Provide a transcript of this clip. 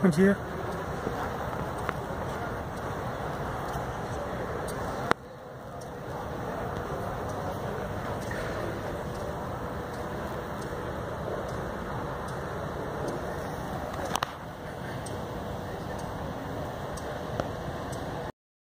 碰瓷。